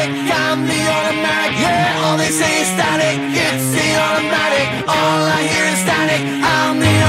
automatic, I'm the automatic. Yeah, all they say is static, it's the automatic. All I hear is static, I'm the